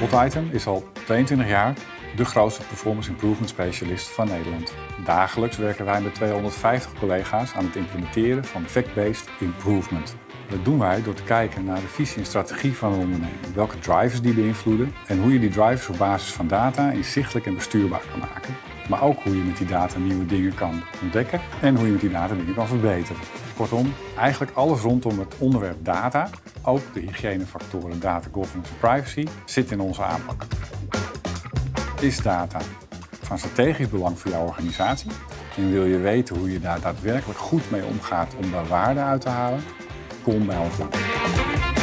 Hot Item is al 22 jaar de grootste performance improvement specialist van Nederland. Dagelijks werken wij met 250 collega's aan het implementeren van fact-based improvement. Dat doen wij door te kijken naar de visie en strategie van een onderneming. Welke drivers die beïnvloeden en hoe je die drivers op basis van data inzichtelijk en bestuurbaar kan maken. Maar ook hoe je met die data nieuwe dingen kan ontdekken en hoe je met die data dingen kan verbeteren. Kortom, eigenlijk alles rondom het onderwerp data, ook de hygiënefactoren data governance en privacy, zit in onze aanpak. Is data van strategisch belang voor jouw organisatie en wil je weten hoe je daar daadwerkelijk goed mee omgaat om daar waarde uit te halen? Kom bij ons langs.